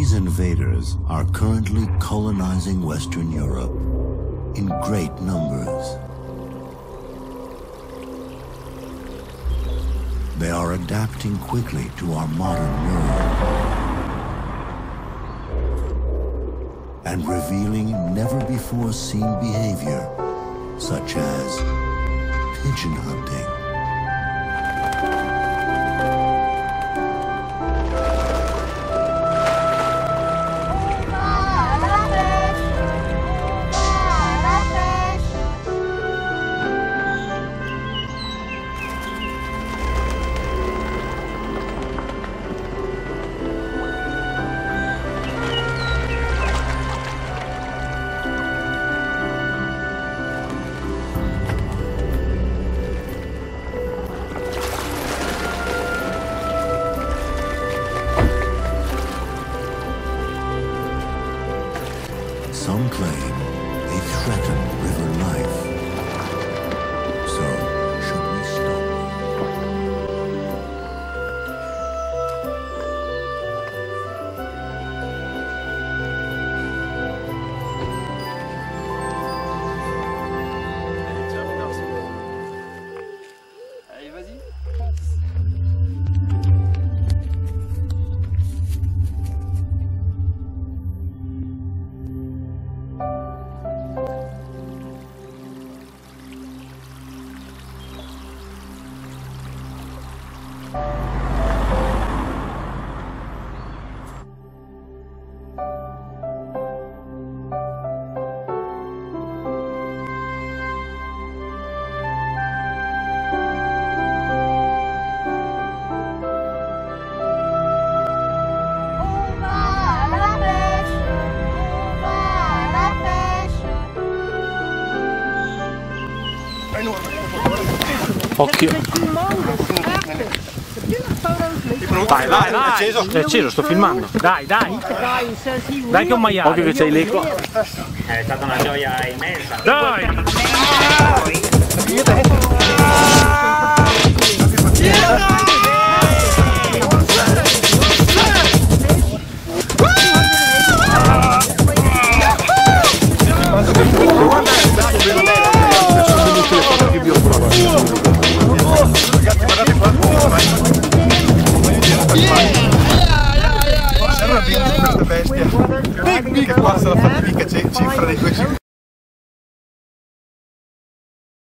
These invaders are currently colonizing Western Europe in great numbers. They are adapting quickly to our modern world and revealing never before seen behavior such as pigeon hunting. Some claim they threaten river life. Occhio. Dai, vai, vai. Acceso? È acceso, sto filmando. Dai, dai. Dai che è un maiale. Occhio che c'hai l'eco. È stata una gioia immensa. Dai! comparsa la fatica cifra dei 250.